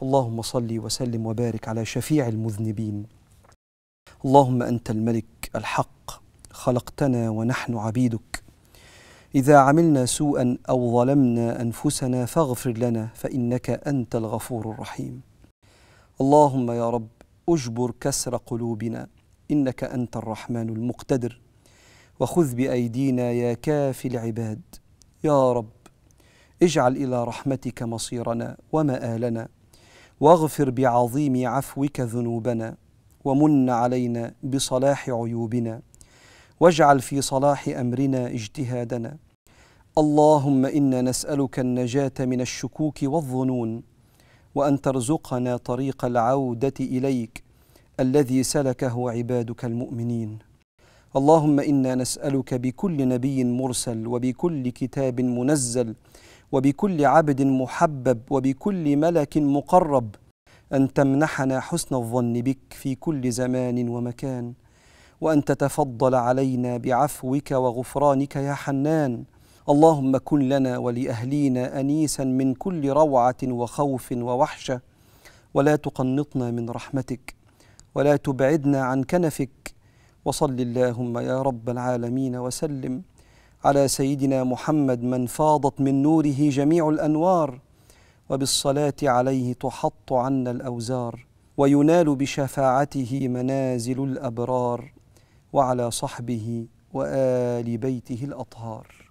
فاللهم صل وسلم وبارك على شفيع المذنبين. اللهم أنت الملك الحق خلقتنا ونحن عبيدك. إذا عملنا سوءا أو ظلمنا أنفسنا فاغفر لنا فإنك أنت الغفور الرحيم. اللهم يا رب اجبر كسر قلوبنا إنك أنت الرحمن المقتدر. وخذ بأيدينا يا كافي العباد. يا رب اجعل إلى رحمتك مصيرنا ومآلنا. واغفر بعظيم عفوك ذنوبنا ومن علينا بصلاح عيوبنا واجعل في صلاح أمرنا اجتهادنا. اللهم إنا نسألك النجاة من الشكوك والظنون وأن ترزقنا طريق العودة إليك الذي سلكه عبادك المؤمنين. اللهم إنا نسألك بكل نبي مرسل وبكل كتاب منزل وبكل عبد محبب وبكل ملك مقرب أن تمنحنا حسن الظن بك في كل زمان ومكان وأن تتفضل علينا بعفوك وغفرانك يا حنان. اللهم كن لنا ولأهلينا انيسا من كل روعة وخوف ووحشة. ولا تقنطنا من رحمتك ولا تبعدنا عن كنفك. وصل اللهم يا رب العالمين وسلم. على سيدنا محمد من فاضت من نوره جميع الأنوار وبالصلاة عليه تحط عنا الأوزار وينال بشفاعته منازل الأبرار وعلى صحبه وآل بيته الأطهار.